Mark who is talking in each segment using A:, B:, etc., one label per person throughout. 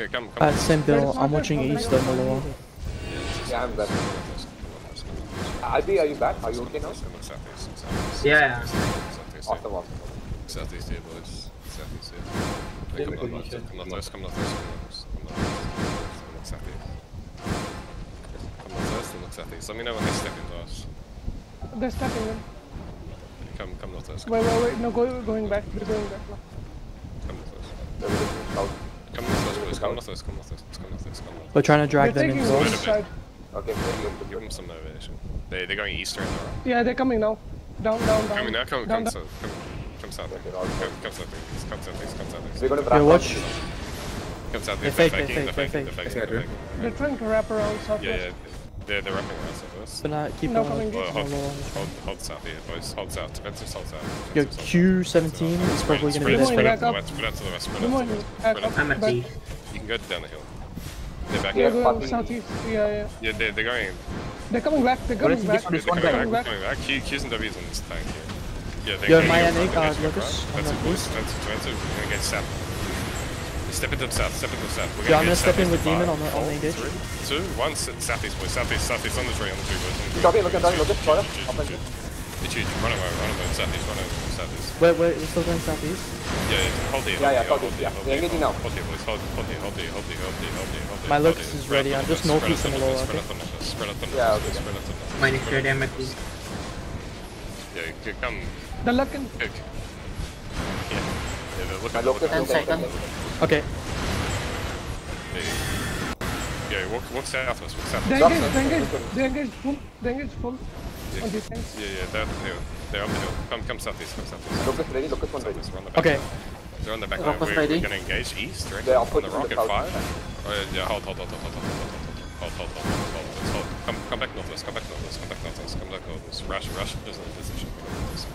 A: Okay, come, come.
B: Uh, same bill. I'm watching east of Malua.
C: Yeah, I'm back. Adi, are you back? Are you okay now?
D: Yeah.
C: Awesome, awesome.
A: Southeast here, boys. Southeast here.
D: Yeah,
A: Come
D: good
A: north,
D: vision.
A: come northwest, come northwest, come northwest, come northwest. Come north southeast. Come northwest and look southeast. Let me know when they step into us.
E: They're stepping in.
A: Come, come northwest.
E: Wait, wait, wait. No, go, going back. They're going back now.
A: Come northwest come north west, come north west, come north west, coming.
B: We're trying to drag
E: You're
B: them in.
E: West side.
C: Okay,
A: give them some motivation. They, they're going eastern. Now.
E: Yeah, they're coming now. Down, down, down.
A: Coming now, come,
E: down,
A: come,
E: down.
A: South, come, come south. Come, come south, come south, come south.
C: We're going
B: to
C: yeah,
B: watch.
A: Come
B: south,
A: they're, they're
B: fake, they're
A: fake, they're
B: fake,
A: they're fake.
E: They're trying to wrap around southwest.
A: Yeah, yeah. They're, they're wrapping around southwest.
B: But uh, keep
E: No,
B: on.
E: coming.
A: Well, hold, hold, hold south here, boys. Hold south. Defensive, hold south.
B: Yo,
A: Defensive, hold.
B: Q17 is probably gonna be
E: Good
B: this
A: spread out to the
E: back
A: west, spread out to the west, spread out to the west. Spread out to
D: I'm at
E: back.
A: You can go down the hill. They're back
E: They're
A: here.
E: going
C: fucking-
E: southeast. Yeah, yeah.
A: Yeah, they're, they're going.
E: They're coming back. They're coming back.
A: They're
E: They're
A: coming
E: coming
A: back.
E: back.
A: They're coming back. Q, Q's and W's in this tank here. Yeah, they're
B: Yo,
A: going
B: my
A: in
B: NA,
A: front, they're
B: Lucas,
A: front.
B: on
A: Defensive,
B: the
A: boys.
B: east.
A: Defensive, defensive. We're gonna get sap. Step into the south, step into the south. We're
B: yeah, I'm gonna step in with Demon on the on
A: main
B: ditch.
A: Three, two, one, southeast, boys, southeast, southeast, on the tree, on the tree, boys.
C: Copy,
A: looking
C: down, looking,
A: try it. It's huge, run away, run away, southeast, run away, southeast.
B: Wait, wait, we're still going southeast?
A: Yeah, yeah, hold here.
C: Yeah, yeah,
A: hold here,
C: yeah. They're now.
A: Hold here, hold here, hold here, hold here, hold here, hold here, hold here.
B: My Lux is ready, I'm just northeast on the lower.
A: Spread up on us, spread
C: up
A: on
C: us,
A: spread up on us.
D: Minus 3 damage.
A: Yeah, come.
E: The Luck
A: and... Yeah. Yeah, they're looking.
C: My locus
A: looking-
C: is
F: second.
B: Okay.
A: Yeah, yeah, walk, walk southwest, walk southwest.
E: They're
C: Drop
E: engaged. They're engaged. They're engaged full. They're engaged full.
A: Yeah.
E: On defense.
A: Yeah, yeah, they're up the hill. They're up the hill. Come, come southeast, come southeast.
C: Locus ready, locus one ready.
A: On the back.
B: Okay.
A: They're on the back.
F: Rock
A: line. We're,
F: ready.
A: we're gonna engage east, right?
C: They're
A: on the
C: opposite
A: rock
C: the
A: at
C: south.
A: five. Oh, yeah, yeah, hold, hold, hold, hold, hold, hold, hold, hold, hold, hold, hold, hold, hold, let's hold. Come, come back northwest, come back northwest, come back northwest, come back northwest. Rush, rush, position, position.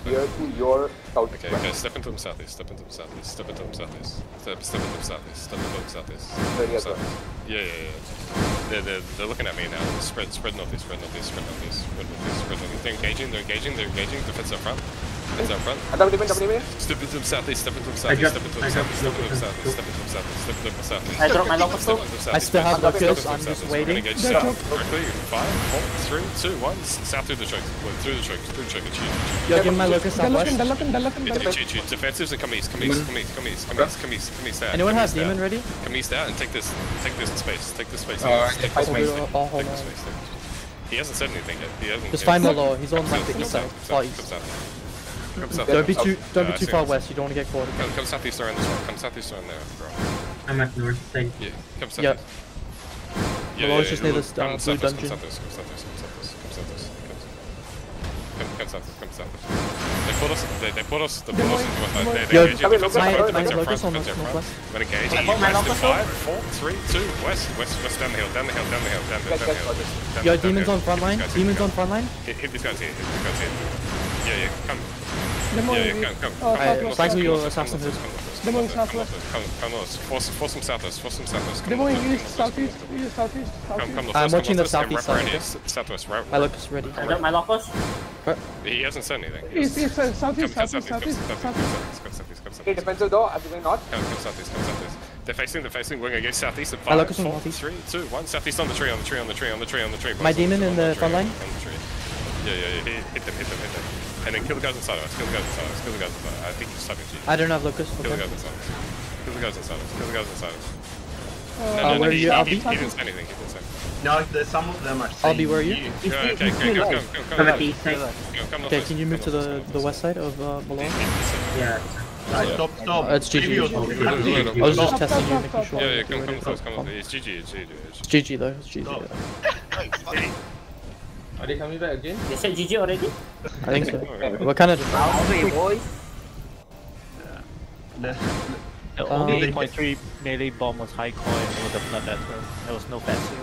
C: Here to your south.
A: Okay, okay, step into them southeast, step into them southeast, step into them southeast, step, step into them southeast, step into them southeast.
C: Ready as
A: South-
C: well.
A: Yeah, yeah, yeah. They're, they're, they're looking at me now. Spread, spread northeast, spread northeast, spread northeast, spread northeast, spread northeast. They're engaging, they're engaging, they're engaging. Defense up front. It's out front.
C: Uh, WD main, WD main.
A: Step into him southeast, step into
D: him
A: southeast, step into
D: him
A: southeast, step into
D: him
A: southeast, step into him southeast, step into him southeast.
F: I dropped my
A: lock of
B: I still have lock
A: kills,
B: I'm just waiting.
A: Quickly, 5, 4, 3, 2, 1. South through the choke, through the choke, through the choke, and shoot.
B: Yo, give me my
E: locus
B: southwest.
E: Dellock him,
A: dellock
E: him,
A: dellock him. Defensives and come east, come east, come east, come east, come east, come east, come east out.
B: Anyone
A: has
B: demon ready?
A: Come east out and take this, take this space, take this space.
D: Alright,
A: take this space, take this space. He hasn't said anything yet. He hasn't.
B: Just find
A: the
B: law. He's on like the east side.
A: Come south. Come south.
B: Don't be too, don't be too far west. You don't want to get caught.
A: Come, come southeast around this rock. Come southeast around there, bro.
D: I'm at north side.
A: Yeah, come southeast.
B: Yep.
A: Yeah,
B: Molo's
A: yeah,
B: just
A: yeah,
B: near
A: look,
B: this, uh,
A: come
B: blue
A: southwest,
B: dungeon.
A: Come southwest, come southwest, come southwest, come southwest, come southwest. Come, come southwest, come southwest. They put us, they, they put us, they put us into what they, they
B: Yo,
A: engage in
C: my-
A: defensive
C: my-
A: front,
C: my
A: defensive
B: Locust
A: front,
B: on
A: defensive
B: northwest.
A: front. When engage,
F: I
A: east,
F: hold my
A: west, in
F: Locust
A: five, four, three, two, west, west, west, down the hill, down the hill, down the hill, down the, down the
C: Yes,
A: hill.
C: yes,
A: down
B: Yo,
A: the- down
B: demons
A: the
B: on
A: hill.
B: front line.
A: Hit these guys, hit
B: Demons
A: these
B: on
A: guys.
B: front line.
A: Hit, hit these guys here, hit these guys here. Yeah, yeah, come.
E: Demônio.
A: Yeah, come, come.
E: Oh,
A: come
E: try
B: to your assassin hood.
A: Demônio
E: southwest.
A: Come, come north. Force, force them southwest. Force them southwest. Demônio
E: east, southeast, east, southeast,
A: southeast. Come, come
B: I'm watching the southeast. Right
A: southwest. southwest. Right.
B: My lock is ready.
F: I got my lock was.
A: He hasn't said anything.
E: East, east, southeast, southeast,
A: southeast,
E: southeast.
C: Okay, defensive door. I'm going north.
A: Come, come southeast, come southeast. They're facing, they're facing, we're gonna go southeast at 5,
B: 4,
A: 3, 2, 1, southeast on the tree, on the tree, on the tree, on the tree, on the tree.
B: My demon in the front line?
A: Yeah, yeah, yeah. Hit, hit them, hit them, hit them. And then kill the guys inside of us. Kill the guys inside of us. Kill the guys inside. of us. I think he's typing G.
B: I don't have Lucas.
A: Kill the guys inside of us. Kill the guys inside of us. Kill the guys inside of us. No,
E: Uh,
A: no, no.
B: where
A: He,
B: you-
A: he,
B: I'll
A: he,
B: be-
A: he didn't say anything. He didn't say anything.
G: No, there's some of them are saying
B: I'll be where you?
A: Yeah, okay, okay, okay, go, go, go, go,
D: I'm at the east side.
A: Come
B: Okay, can you move to the the west side of uh, Malone?
D: Yeah.
G: Guys, stop, stop.
B: Uh, it's GG.
G: Previous-
A: northwest.
B: I was just
E: Stop,
B: testing you,
E: stop,
B: making sure.
A: Yeah, yeah, come,
B: ready
A: come
B: to
A: come
B: come.
A: It's GG, it's GG.
B: It's GG though. It's GG.
G: Stop.
B: though.
D: Are they coming back again?
F: They said GG already.
B: I think so. What kind of?
F: Okay, boys.
G: The-
H: The
B: Um,
H: only 8.3 melee bomb was high coin with the blood letter. There was no fancy.